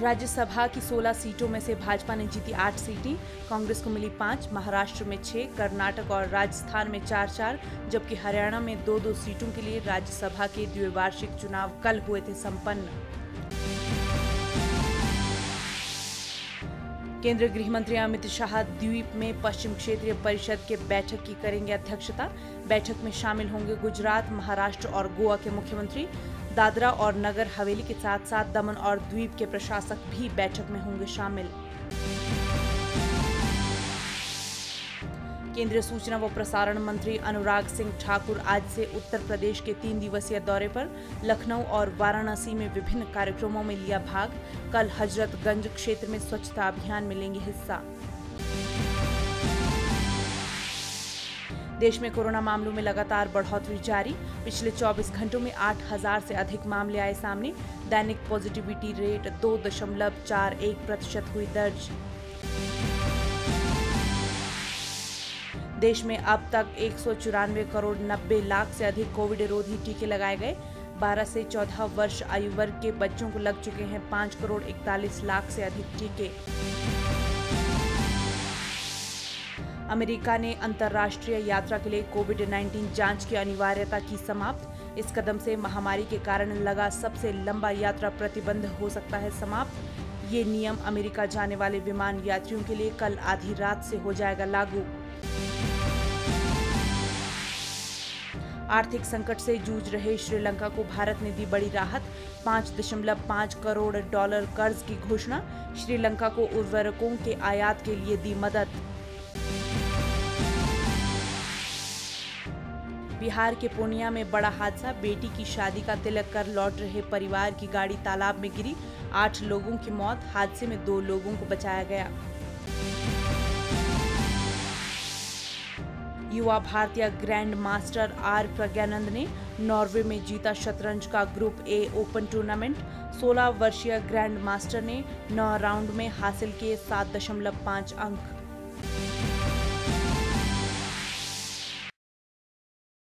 राज्यसभा की 16 सीटों में से भाजपा ने जीती आठ सीटें, कांग्रेस को मिली पाँच, महाराष्ट्र में छह, कर्नाटक और राजस्थान में चार चार जबकि हरियाणा में दो दो सीटों के लिए राज्यसभा के द्विवार्षिक चुनाव कल हुए थे संपन्न। केंद्रीय गृह मंत्री अमित शाह द्वीप में पश्चिम क्षेत्रीय परिषद के बैठक की करेंगे अध्यक्षता। बैठक में शामिल होंगे गुजरात, महाराष्ट्र और गोवा के मुख्यमंत्री। दादरा और नगर हवेली के साथ साथ दमन और द्वीप के प्रशासक भी बैठक में होंगे शामिल। केंद्रीय सूचना व प्रसारण मंत्री अनुराग सिंह ठाकुर आज से उत्तर प्रदेश के तीन दिवसीय दौरे पर लखनऊ और वाराणसी में विभिन्न कार्यक्रमों में लिया भाग। कल हजरतगंज क्षेत्र में स्वच्छता अभियान में लेंगे हिस्सा। देश में कोरोना मामलों में लगातार बढ़ोतरी जारी। पिछले 24 घंटों में 8000 से अधिक मामले आए सामने। दैनिक पॉजिटिविटी रेट दो दशमलव चार एक प्रतिशत हुई दर्ज। देश में अब तक एक सौ चौरानवे करोड़ 90 लाख से अधिक कोविड रोधी टीके लगाए गए। 12 से 14 वर्ष आयु वर्ग के बच्चों को लग चुके हैं 5 करोड़ 41 लाख से अधिक टीके। अमेरिका ने अंतर्राष्ट्रीय यात्रा के लिए कोविड 19 जाँच की अनिवार्यता की समाप्त। इस कदम से महामारी के कारण लगा सबसे लंबा यात्रा प्रतिबंध हो सकता है समाप्त। ये नियम अमेरिका जाने वाले विमान यात्रियों के लिए कल आधी रात से हो जाएगा लागू। आर्थिक संकट से जूझ रहे श्रीलंका को भारत ने दी बड़ी राहत। पाँच दशमलव पाँच करोड़ डॉलर कर्ज की घोषणा। श्रीलंका को उर्वरकों के आयात के लिए दी मदद। बिहार के पूर्णिया में बड़ा हादसा। बेटी की शादी का तिलक कर लौट रहे परिवार की गाड़ी तालाब में गिरी। आठ लोगों की मौत, हादसे में दो लोगों को बचाया गया। युवा भारतीय ग्रैंड मास्टर आर प्रज्ञानंद ने नॉर्वे में जीता शतरंज का ग्रुप ए ओपन टूर्नामेंट। 16 वर्षीय ग्रैंड मास्टर ने नौ राउंड में हासिल किए सात दशमलव पाँच अंक।